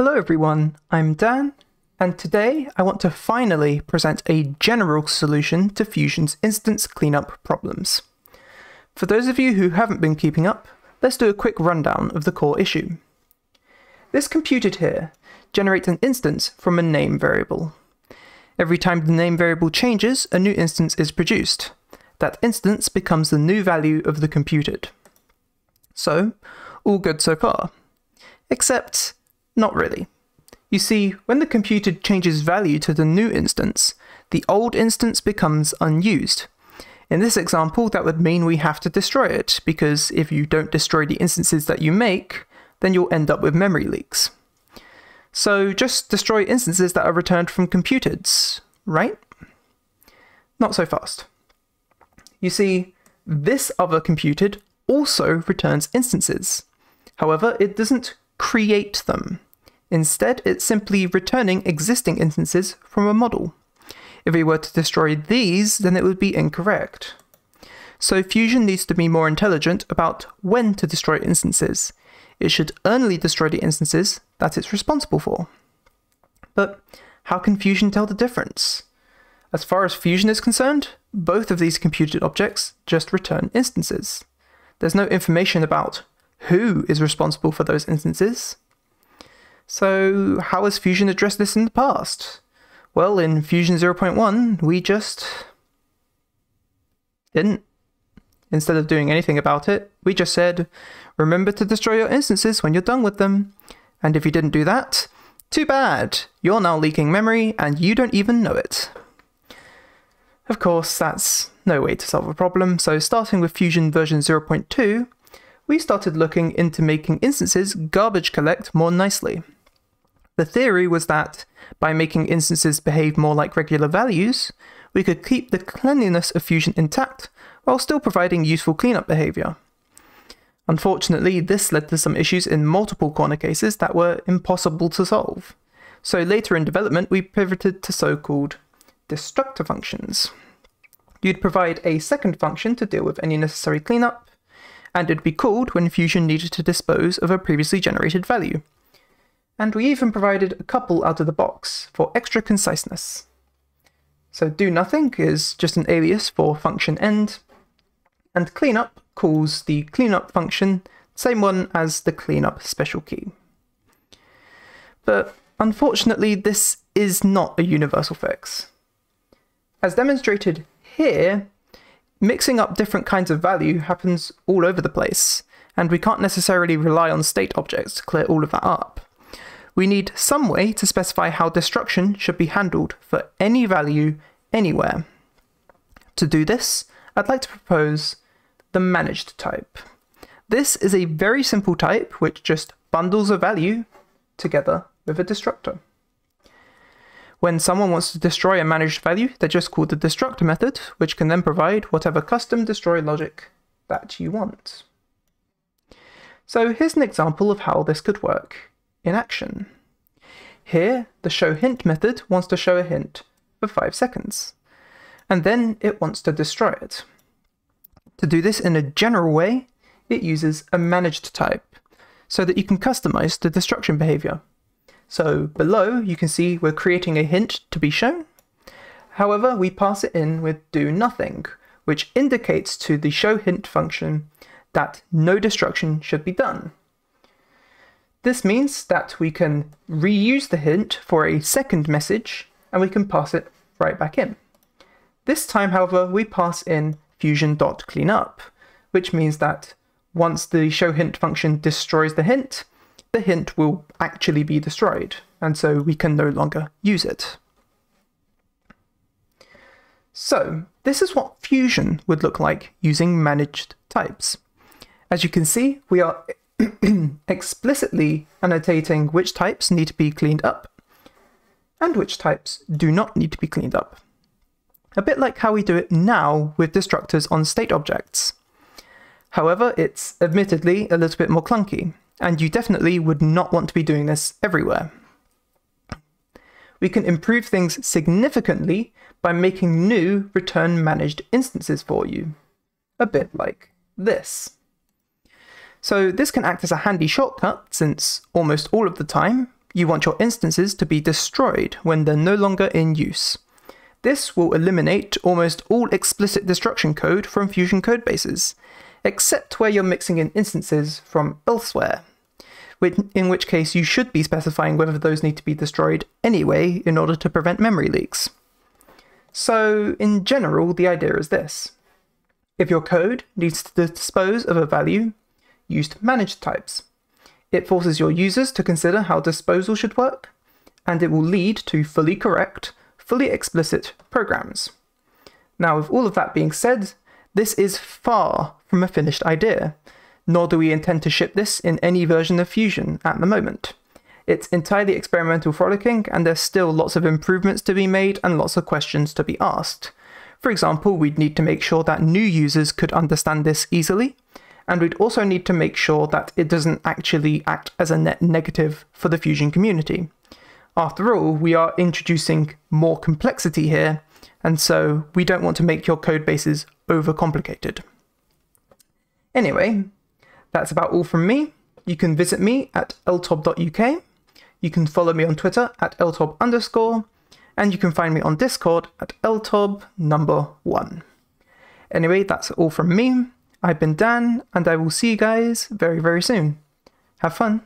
Hello everyone, I'm Dan, and today I want to finally present a general solution to Fusion's instance cleanup problems. For those of you who haven't been keeping up, let's do a quick rundown of the core issue. This computed here generates an instance from a name variable. Every time the name variable changes, a new instance is produced. That instance becomes the new value of the computed. So, all good so far. Except, not really. You see, when the computed changes value to the new instance, the old instance becomes unused. In this example, that would mean we have to destroy it, because if you don't destroy the instances that you make, then you'll end up with memory leaks. So just destroy instances that are returned from computeds, right? Not so fast. You see, this other computed also returns instances. However, it doesn't create them. Instead, it's simply returning existing instances from a model. If we were to destroy these, then it would be incorrect. So Fusion needs to be more intelligent about when to destroy instances. It should only destroy the instances that it's responsible for. But how can Fusion tell the difference? As far as Fusion is concerned, both of these computed objects just return instances. There's no information about who is responsible for those instances. So, how has Fusion addressed this in the past? Well, in Fusion 0.1, we just didn't. Instead of doing anything about it, we just said, remember to destroy your instances when you're done with them. And if you didn't do that, too bad. You're now leaking memory and you don't even know it. Of course, that's no way to solve a problem, so starting with Fusion version 0.2, we started looking into making instances garbage collect more nicely. The theory was that by making instances behave more like regular values, we could keep the cleanliness of Fusion intact while still providing useful cleanup behavior. Unfortunately, this led to some issues in multiple corner cases that were impossible to solve. So later in development, we pivoted to so-called destructor functions. You'd provide a second function to deal with any necessary cleanup, and it'd be called when Fusion needed to dispose of a previously generated value. And we even provided a couple out of the box for extra conciseness. So do nothing is just an alias for function end, and cleanup calls the cleanup function, same one as the cleanup special key. But unfortunately, this is not a universal fix. As demonstrated here, mixing up different kinds of value happens all over the place, and we can't necessarily rely on state objects to clear all of that up. We need some way to specify how destruction should be handled for any value anywhere. To do this, I'd like to propose the managed type. This is a very simple type which just bundles a value together with a destructor. When someone wants to destroy a managed value, they just call the destructor method, which can then provide whatever custom destroy logic that you want. So here's an example of how this could work in action. Here, the show hint method wants to show a hint for 5 seconds, and then it wants to destroy it. To do this in a general way, it uses a managed type, so that you can customize the destruction behavior. So below, you can see we're creating a hint to be shown. However, we pass it in with do nothing, which indicates to the show hint function that no destruction should be done. This means that we can reuse the hint for a second message and we can pass it right back in. This time, however, we pass in fusion.cleanup, which means that once the show hint function destroys the hint, the hint will actually be destroyed, and so we can no longer use it. So, this is what Fusion would look like using managed types. As you can see, we are explicitly annotating which types need to be cleaned up and which types do not need to be cleaned up. A bit like how we do it now with destructors on state objects. However, it's admittedly a little bit more clunky, and you definitely would not want to be doing this everywhere. We can improve things significantly by making new return managed instances for you. A bit like this. So this can act as a handy shortcut since almost all of the time you want your instances to be destroyed when they're no longer in use. This will eliminate almost all explicit destruction code from Fusion codebases, except where you're mixing in instances from elsewhere, in which case you should be specifying whether those need to be destroyed anyway in order to prevent memory leaks. So, in general, the idea is this. If your code needs to dispose of a value, use managed types. It forces your users to consider how disposal should work, and it will lead to fully correct, fully explicit programs. Now, with all of that being said, this is far from a finished idea, nor do we intend to ship this in any version of Fusion at the moment. It's entirely experimental frolicking, and there's still lots of improvements to be made and lots of questions to be asked. For example, we'd need to make sure that new users could understand this easily, and we'd also need to make sure that it doesn't actually act as a net negative for the Fusion community. After all, we are introducing more complexity here, and so we don't want to make your code bases overcomplicated. Anyway, that's about all from me. You can visit me at elttob.uk. You can follow me on Twitter at elttob underscore, and you can find me on Discord at elttob number one. Anyway, that's all from me. I've been Dan, and I will see you guys very, very soon. Have fun.